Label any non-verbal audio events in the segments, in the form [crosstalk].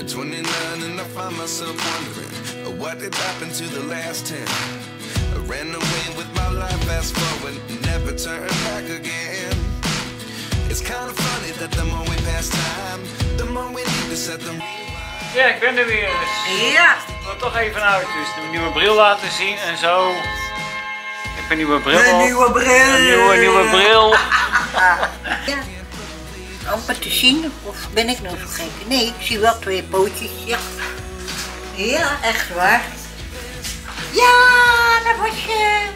At 29 and I find myself wondering what did happen to the last 10. I ran away with my life, fast forward, never turn back again. It's kind of funny that the more we pass time, the more we need to set them. Ja, ik ben er weer. Ja, Ik wil toch even uit, dus de nieuwe bril laten zien en zo. Ik heb een nieuwe bril een nieuwe bril. Een nieuwe, nieuwe bril. [laughs] [laughs] Ja. Amper te zien, of ben ik nou gek? Nee, ik zie wel twee pootjes, ja. Ja, echt waar. Ja, dat was je.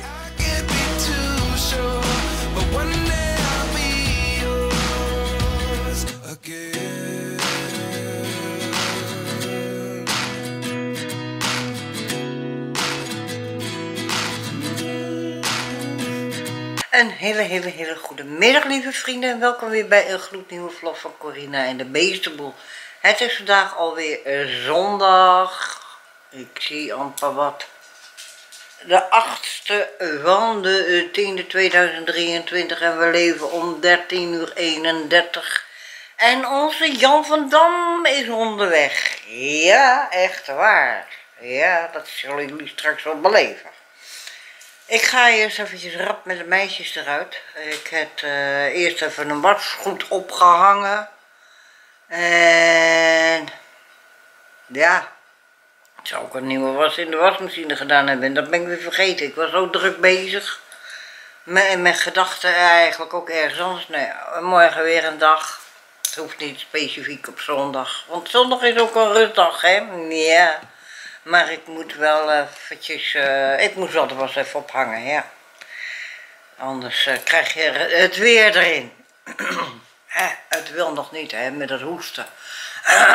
Een hele, hele, hele goede middag, lieve vrienden. En welkom weer bij een gloednieuwe vlog van Corina en de Beestenboel. Het is vandaag alweer eh, zondag. Ik zie amper wat. De 8e van de eh, 10e 2023 en we leven om 13 uur 31. En onze Jan van Dam is onderweg. Ja, echt waar. Ja, dat zullen jullie straks wel beleven. Ik ga eerst eventjes rap met de meisjes eruit. Ik heb eh, eerst even een wasgoed opgehangen. En ja, zou ik een nieuwe was in de wasmachine gedaan hebben. Dat ben ik weer vergeten. Ik was zo druk bezig. Met, met gedachten eigenlijk ook ergens anders. Nou ja, morgen weer een dag. Het hoeft niet specifiek op zondag. Want zondag is ook een rustdag, hè? Ja. Maar ik moet wel eventjes, eh, ik moet wel er was even ophangen, ja. Anders eh, krijg je het weer erin. [clears throat] Het wil nog niet, hè, met het hoesten. [clears throat]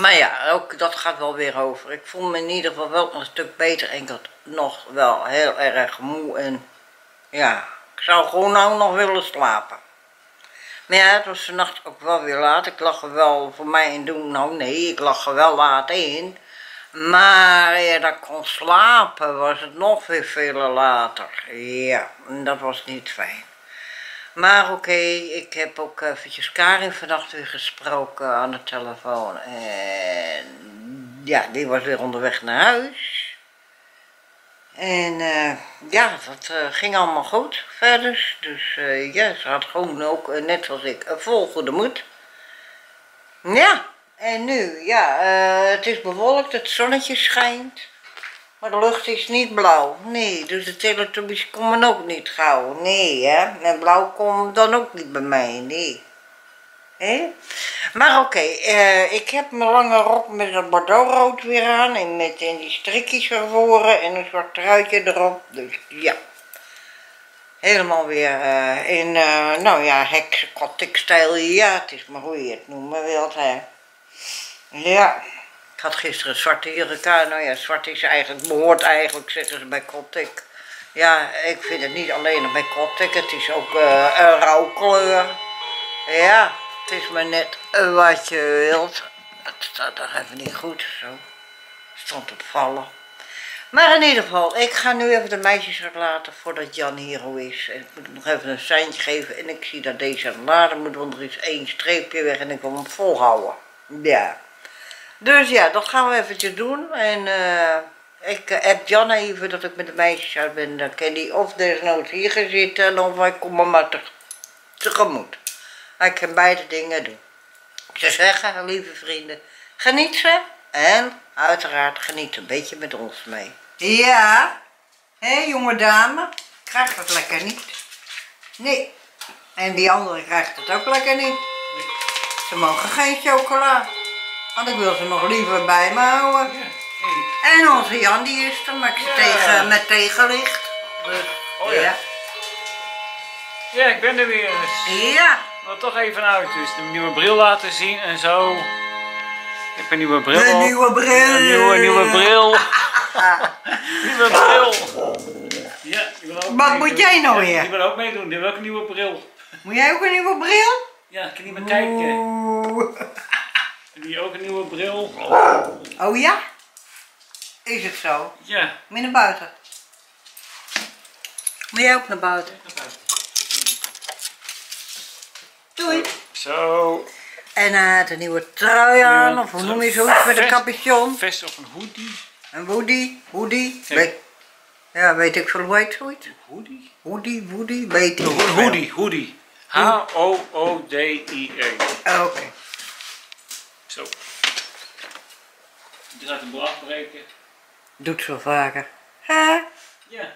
maar ja, ook dat gaat wel weer over. Ik voel me in ieder geval wel een stuk beter en ik had nog wel heel erg moe en ja, ik zou gewoon nou nog willen slapen. Maar ja, het was vannacht ook wel weer laat. Ik lag er wel voor mij in doen. Nou nee, ik lag er wel laat in. Maar ja, dat kon slapen was het nog weer veel later. Ja, en dat was niet fijn. Maar oké, ik heb ook eventjes Karin vannacht weer gesproken aan de telefoon. En ja, die was weer onderweg naar huis. En eh, ja, dat eh, ging allemaal goed verder. Dus eh, ja, ze had gewoon ook, net als ik, een vol goede moed. Ja, en nu, ja, het is bewolkt, het zonnetje schijnt. Maar de lucht is niet blauw. Nee, dus de teletubbies komen ook niet gauw. Nee, hè. En blauw komt dan ook niet bij mij, nee. Maar oké, eh, ik heb mijn lange rok met een bordeauxrood weer aan en met en die strikjes ervoor en een zwart truitje erop. Dus ja, helemaal weer eh, in, eh, nou ja, heksenkotikstijl. Ja, het is maar hoe je het noemen wilt, hè. Ja, ik had gisteren een zwarte jurk. Nou ja, zwart is eigenlijk, behoort eigenlijk, zeggen ze bij Kotik. Ja, ik vind het niet alleen bij Kotik, het is ook een rouwkleur. Ja, het is maar net eh, wat je wilt. Het staat nog even niet goed, zo. Stond op vallen. Maar in ieder geval, ik ga nu even de meisjes uitlaten voordat Jan hier al is. Ik moet nog even een seintje geven. En ik zie dat deze aan moet, want er is één streepje weg en ik wil hem volhouden. Ja. Dus ja, dat gaan we eventjes doen. En eh, ik eh, heb Jan even dat ik met de meisjes uit ben. Dan kan die of desnoods hier gaan zitten of hij komt me maar te, tegemoet. Hij kan beide dingen doen. Ik zou zeggen, lieve vrienden, geniet ze en uiteraard geniet een beetje met ons mee. Ja, hé jonge dame, krijgt het lekker niet. Nee, en die andere krijgt het ook lekker niet. Ze mogen geen chocola, want ik wil ze nog liever bij me houden. En onze Jan die is er met, Ja. tegen, met tegenlicht. Dus, Oh ja. ja. Ja, ik ben er weer. Ja. Ik wil toch even uit, dus de nieuwe bril laten zien en zo. Ik heb een nieuwe bril Een nieuwe bril. Een nieuwe, nieuwe bril. [laughs] nieuwe bril. Ja, ik wil ook Wat moet jij nou Ja, weer? Ik wil ook meedoen. Die wil ook een nieuwe bril. Moet jij ook een nieuwe bril? Ja, ik kan niet meer kijken. Heb je ook een nieuwe bril? Oh ja? Is het zo? Ja. Moet je naar buiten? Moet jij ook naar buiten? Doei. Zo. En hij had een nieuwe trui aan, of hoe noem je zoiets, met een capuchon. Vest of een hoodie. Een woody, hoodie. Ja. Weet, ja, weet ik veel hoe heet zoiets. Hoodie? Hoodie, woody, weet ik veel. hoodie, hoodie. H-O-O-D-I-E. Oké. Zo. Je gaat hem afbreken. Doet zo vaker. Hè? Ja.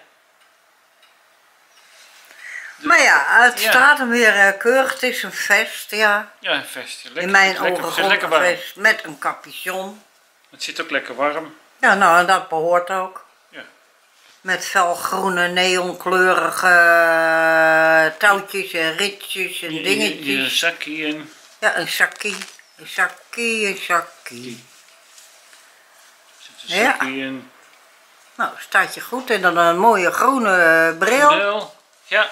Maar ja, het Ja. staat hem weer eh, keurig. Het is een vest, ja. Ja, een vestje. Lekker, In mijn ogen het lekker warm. vest met een capuchon. Het zit ook lekker warm. Ja, nou, en dat behoort ook. Ja. Met felgroene, neonkleurige eh, touwtjes en ritjes en hier, hier een dingetjes. zakje en... Ja, een zakkie. Een zakkie, een zakkie. Zit een Ja. zakje in. Nou, staat je goed. En dan een mooie groene bril. Bril. Ja.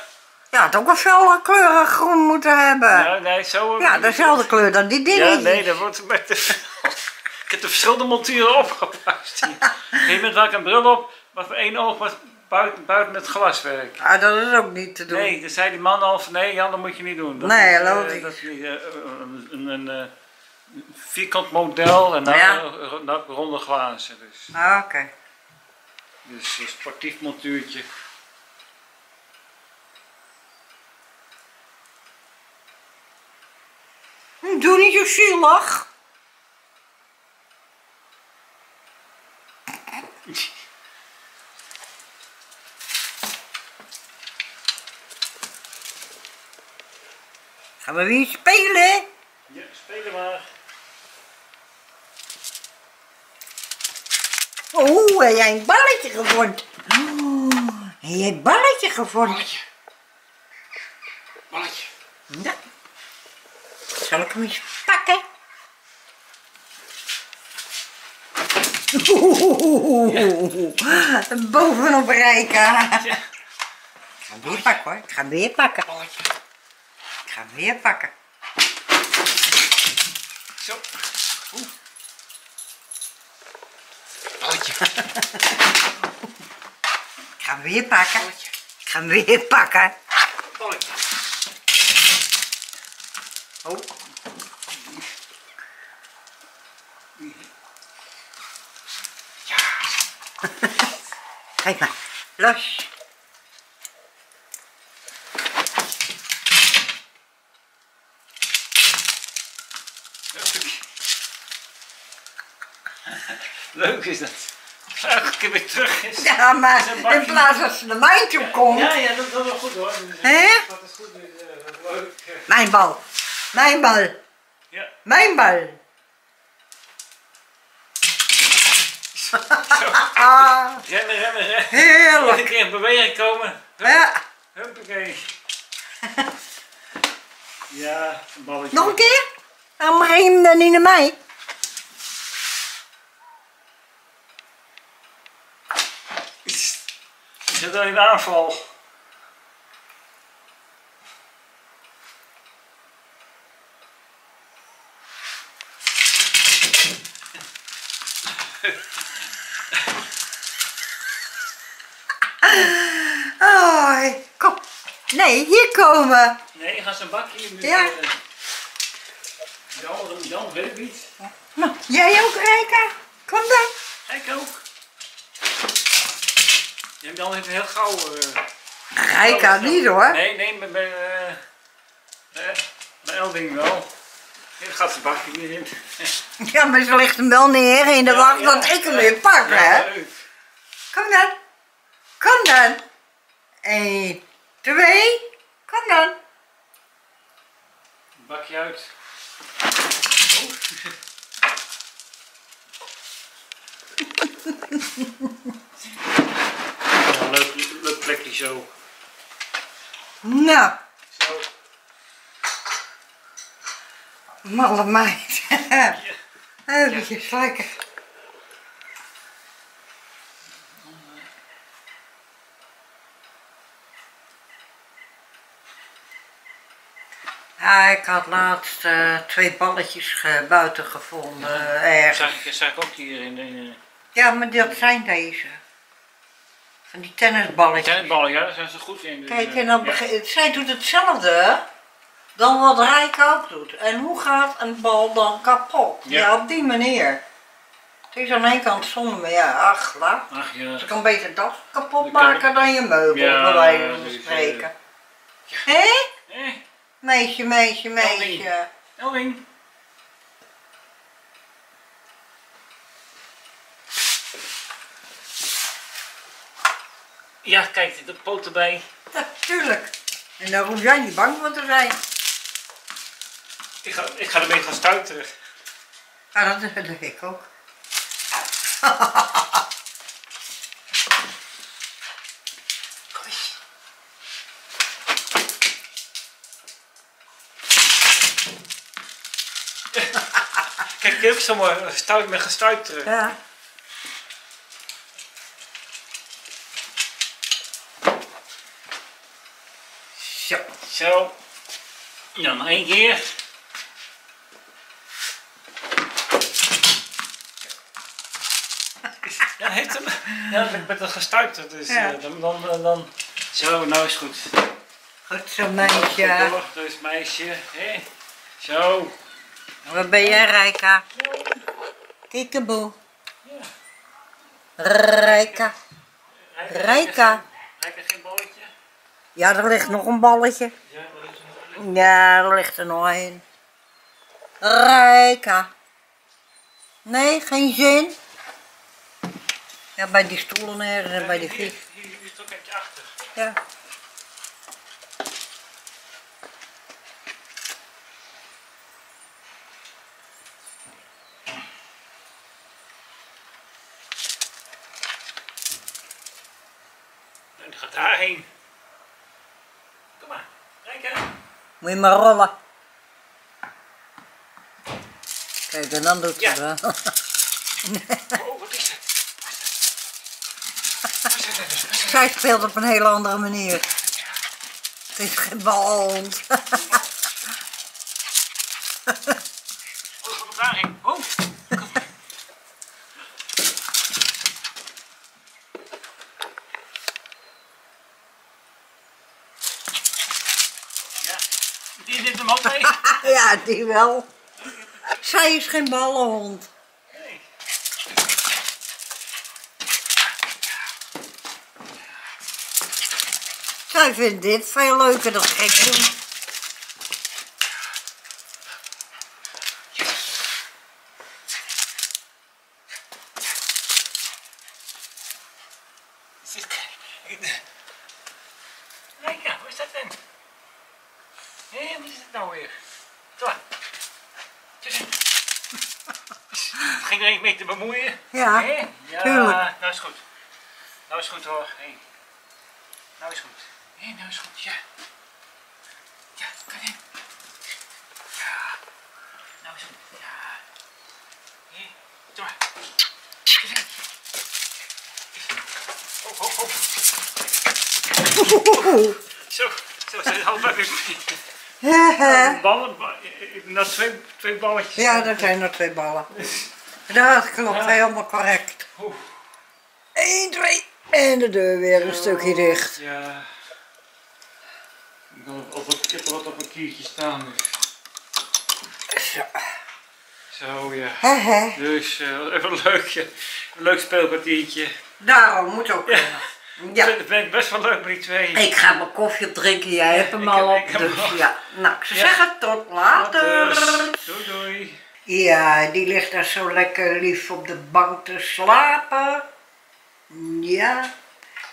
Ja, het ook een felkleurig groen moeten hebben. Ja, nee, zo... Ja, dezelfde [laughs] kleur dan die Ja, dingetjes. nee, dat wordt met de... [laughs] Ik heb de verschillende monturen opgepast [laughs] hier. Op een gegeven moment had ik een bril op, maar voor één oog was buiten, buiten het glaswerk. Ah, dat is ook niet te doen. Nee, toen zei die man al van nee Jan, dat moet je niet doen. Dat Nee, is, eh, dat is niet, eh, een, een, een, eh, vierkant model en dan Ja. eh, dan ronde glazen. Dus, Ah, oké. dus een sportief montuurtje. Doe niet zo zielig. Gaan we weer spelen? Ja, spelen maar. Oeh, heb jij een balletje gevonden? Oeh, heb jij een balletje gevonden? Balletje. Balletje. Ja. Zal ik hem eens pakken? Oeh, bovenop rijken. Ja. Ik ga hem weer pakken hoor, ik ga hem weer pakken. Ik ga hem weer pakken. Zo. Oeh. Balletje. Ik ga hem weer pakken. Ik ga hem weer pakken. Balletje. Oh. Kijk maar, los. [laughs] Leuk is dat. Elke keer weer terug is. Ja, maar in plaats dat ze naar mij toe komt. Ja, ja, dat, dat is wel goed hoor. Hè? Dat is goed. eh, dat is leuk. Mijn bal. Mijn bal. Ja. Mijn bal. [laughs] Zo. Ah, Rennen, rennen, rennen. Heerlijk. keer in beweging komen. Ja, Huppakee. [laughs] Ja, een balletje. nog een keer? Dan breng je hem dan niet naar mij. Zit al in aanval. Oh, kom. Nee, hier komen. Nee, ga zijn bakje in. Ja. Jan, Jan, weet ik niet. Nou, jij ook, Rijka? Kom dan. Ik ook. Ja, Jan heeft een heel gauw... eh, Rijka niet hoor. Nee, nee, bij, bij, eh, eh, bij Elding wel. Hier gaat zijn bakje weer in. [laughs] Ja, maar ze ligt hem wel neer in de Ja, wacht ja. dat ik hem weer pak, Ja, hè? Kom dan. Kom dan. Eén, twee. Kom dan. Bakje uit. Oh. [laughs] Ja, leuk, leuk plekje zo. Nou, Zo. malle meid. Eventjes lekker. Ja, ik had laatst eh, twee balletjes ge- buiten gevonden. ergens. Zag ik, zag ik ook hier in de Ja, maar dat zijn deze. Van die tennisballetjes. tennisballen, ja, daar zijn ze goed in. Dus, Kijk, eh, en dan ja. zij doet hetzelfde. dan wat Rijk ook doet. En hoe gaat een bal dan kapot? Ja. Ja, op die manier. Het is aan de ene kant zonde, maar ja, ach, laat. Ach ja. Ze kan beter dat kapot maken dan je meubel, Ja, bij wijze van dus, eh, spreken. Hé? Meisje, meisje, meisje. Elwing. Ja, kijk, de poot erbij. Ja, tuurlijk. En daar hoef jij niet bang voor te zijn. Ik ga, ik ga ermee gaan stuiteren. Ja, dat, dat [laughs] doe ik ook. [laughs] Ik mooi stuit met gestuiteren. Ja. Zo. Zo. Ja, nog één keer. Ja, heeft hem. Ja, ik ben er gestuiterd, dus Ja. eh, dan, dan, dan, dan. Zo, nou is goed. Goed zo, meisje. Door, dus meisje. Hé. Zo. Waar ben jij, Rijka? Kiekeboe. Ja. Rijka. Rijka. Rijka geen balletje? Ja, er ligt nog een balletje. Ja, er ligt er nog een. Rijka. Nee, geen zin. Ja, bij die stoelen ergens en bij die fiets. hier, hier een beetje achter. Ja. Die gaat daarheen. Kom maar, Rijka. Moet je maar rollen. Kijk, en dan doet Ja. het wel. Oh, wat is het? Wat is het? Zij speelt op een hele andere manier. Het is geen balhond. Oh, wat daarheen. Oh. Ja, die neemt hem ook mee. [laughs] ja, die wel. Zij is geen ballenhond. Nee. Zij vindt dit veel leuker dan gek doen. Zit- Rijka, hoe is dat dan? Hé, wat is het nou weer? Zo. Tussen. Ging er niet mee te bemoeien? Ja? Ja, tuurlijk. nou is goed. Nou is goed hoor. Hé. Nou is goed. Hé, nou is goed, ja. Ja, kan in. Ja. Nou is goed, ja. Hé, doe maar. Oh, oh, oh. [laughs] Zo, zo, zo, half. Ballen, ba- nou twee, twee balletjes. Ja, er zijn nog twee ballen. Dat klopt, helemaal correct. Oeh. 1, 2 en de deur weer een stukje dicht. Ja. Ik heb op, ik heb er wat op een kiertje staan. Dus. Zo. Zo ja. Hè. Dus eh, even een leuk, een leuk speelkwartiertje. Daarom moet ook Ja. Ja. Dat vind ik best wel leuk met die twee. Ik ga mijn koffie drinken, jij hebt hem [laughs] ik al heb- op. Dus al. ja, nou, ik zou Ja. zeggen tot later. Dus, doei doei. Ja, die ligt daar zo lekker lief op de bank te slapen. Ja.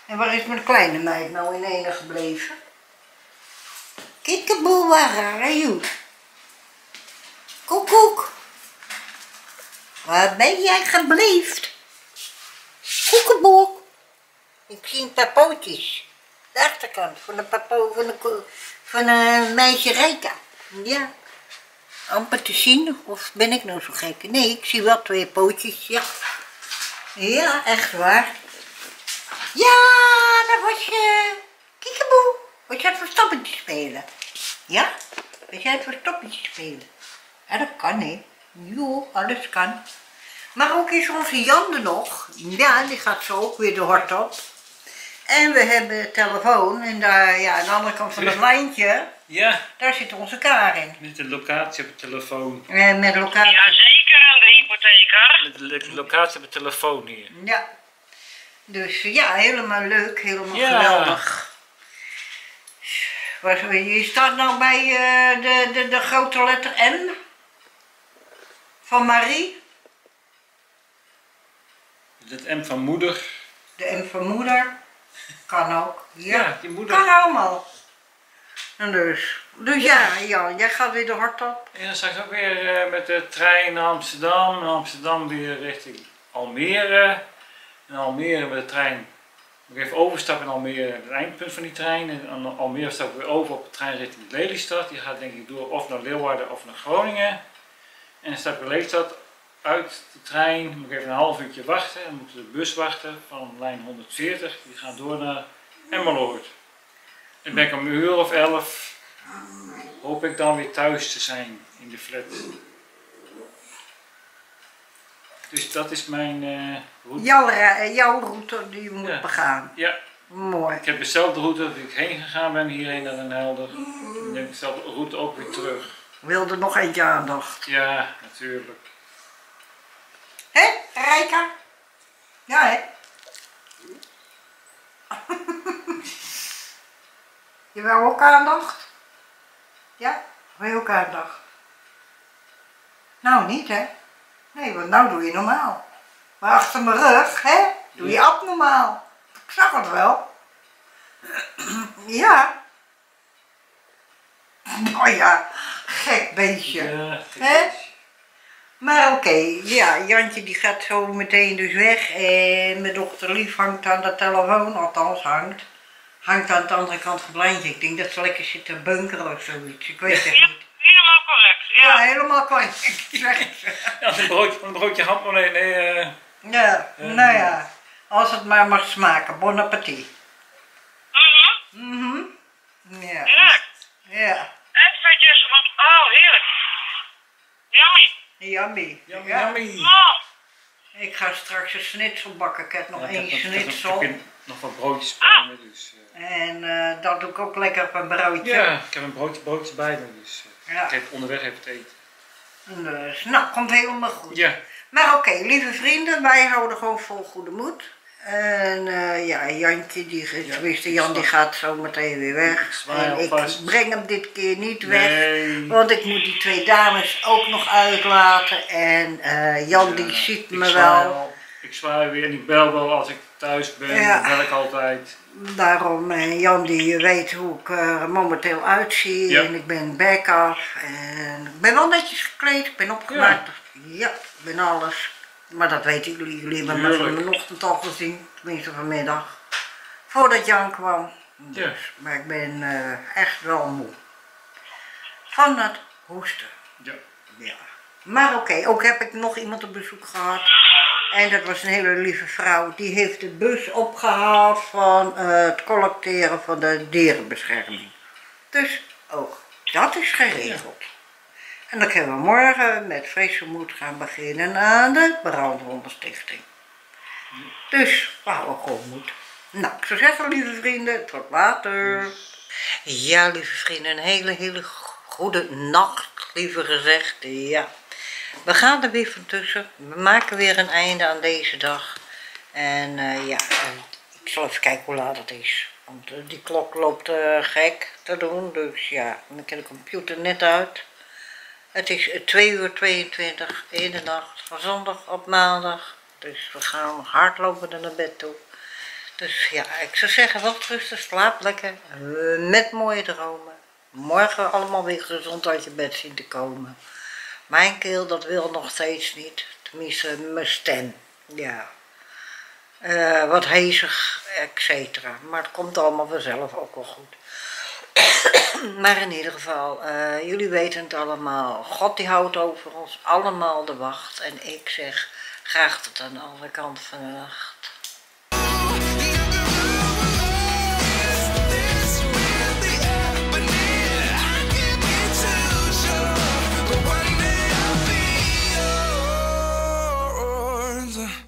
En waar is mijn kleine meid nou in ene gebleven? Kikkeboe, waar are you? Koekoek. Waar ben jij gebleven? Ik zie een paar pootjes. De achterkant van de papo van ko- van een meisje Rijka. Ja amper te zien, of ben ik nou zo gek? Nee, ik zie wel twee pootjes, ja. Ja, echt waar. Ja, dat was je. Kiekeboe. Aan het verstoppertje spelen? Ja? Was jij verstoppertje spelen? Ja, dat kan, hè. Jo, alles kan. Maar ook is onze Jan er nog. Ja, die gaat zo ook weer de hort op. En we hebben telefoon en daar, ja, aan de andere kant van het lijntje Ja, Daar zit onze Karin. met de locatie op de telefoon. En met elkaar. Jazeker, aan de hypotheker. Met de lo- locatie op de telefoon hier. Ja. Dus eh, ja, helemaal leuk, helemaal Ja. geweldig. Wat, je staat nou bij eh, de, de, de grote letter M van Marie, Het M van moeder. de M van moeder. Kan ook. Ja, Ja, die moeder. kan allemaal. En dus, dus ja, ja, jij gaat weer de hart op. En dan straks ook weer eh, met de trein naar Amsterdam. En Amsterdam weer richting Almere. En Almere met de trein. Ik even overstappen in Almere, het eindpunt van die trein. En Almere stap ik weer over op de trein richting Lelystad. Die gaat denk ik door of naar Leeuwarden of naar Groningen. En dan stap ik Lelystad uit de trein. Moet ik even een half uurtje wachten. Dan moet ik de bus wachten van lijn 140. Die gaat door naar Emmeloord. En ben ik om een uur of elf hoop ik dan weer thuis te zijn in de flat. Dus dat is mijn eh, route. Jouw, jouw route die je moet Ja. begaan. Ja, Mooi. ik heb dezelfde route die ik heen gegaan ben, hierheen naar Den Helder. Ik neem dezelfde route ook weer terug. Wilde nog eentje aandacht. Ja, natuurlijk. Hé, Rijka? Ja, hè? [laughs] je wil ook aandacht? Ja? Wil je ook aandacht? Nou, niet, hè? Nee, want nou doe je normaal. Maar achter mijn rug, hè? Doe je abnormaal. Ik zag het wel. [clears throat] ja. Oh ja, gek beestje. Ja, Hè? Maar oké, ja, Jantje die gaat zo meteen dus weg en mijn dochter Lief hangt aan de telefoon, althans hangt. Hangt aan de andere kant van het lijntje. Ik denk dat ze lekker zit te bunkeren of zoiets. Ik weet het Ja, niet. helemaal correct. Ja, Ja. helemaal [laughs] ze. Ja, een broodje, een broodje ham, nee, nee, eh, Ja, nou ja, als het maar mag smaken. Bon appetit. Mhm. Mhm. Ja. Direct. Ja. En vetjes, want oh, heerlijk. Yummy. Yummy. yummy, Ja. Oh, Ik ga straks een schnitzel bakken. Ik heb nog Ja, één heb nog- ik heb nog- wat broodjes bij me, dus... eh, En eh, dat doe ik ook lekker op een broodje. ja, ik heb een broodje, broodjes bij me, dus... eh, Ja. Ik heb onderweg even het eten. Dus, nou, komt helemaal goed. Ja, Maar oké, lieve vrienden, wij houden gewoon vol goede moed. En eh, ja, Jantje, die, Ja, tenminste Jan, die gaat zo meteen weer weg. En ik breng hem dit keer niet weg. nee. Want ik moet die twee dames ook nog uitlaten. En eh, Jan die Ja, ziet me wel. Ik zwaai weer en ik bel wel als ik thuis ben. Ja. Dat bel ik altijd. Daarom, en Jan die weet hoe ik er momenteel uitzie. Ja. En ik ben back af. En ik ben wel netjes gekleed, ik ben opgemaakt. Ja, ik ben alles. Maar dat weten jullie. Jullie hebben me Tuurlijk. vanochtend al gezien. Tenminste vanmiddag. Voordat Jan kwam. Dus, Ja. Maar ik ben eh, echt wel moe. Van het hoesten. Ja. Ja. Maar oké, ook heb ik nog iemand op bezoek gehad. En dat was een hele lieve vrouw. Die heeft de bus opgehaald van eh, het collecteren van de dierenbescherming. Dus ook dat is geregeld. En dan kunnen we morgen met frisse moed gaan beginnen aan de brandwondenstichting. Dus we houden gewoon moed. Nou, ik zou zeggen, lieve vrienden, tot later. Ja, lieve vrienden, een hele, hele goede nacht, liever gezegd. Ja. We gaan er weer van tussen. We maken weer een einde aan deze dag. En eh, ja, ik zal even kijken hoe laat het is. Want eh, die klok loopt eh, gek te doen. Dus ja, dan kan de computer net uit. Het is eh, 2 uur 22 in de nacht van zondag op maandag. Dus we gaan hardlopen naar bed toe. Dus ja, ik zou zeggen, wel rustig, slaap lekker. Met mooie dromen. Morgen allemaal weer gezond uit je bed zien te komen. Mijn keel, dat wil nog steeds niet. Tenminste, mijn stem. Ja. Eh, wat hezig, et cetera. Maar het komt allemaal vanzelf ook wel goed. [clears throat] maar in ieder geval, eh, jullie weten het allemaal. God die houdt over ons allemaal de wacht. En ik zeg graag tot aan de andere kant van de nacht.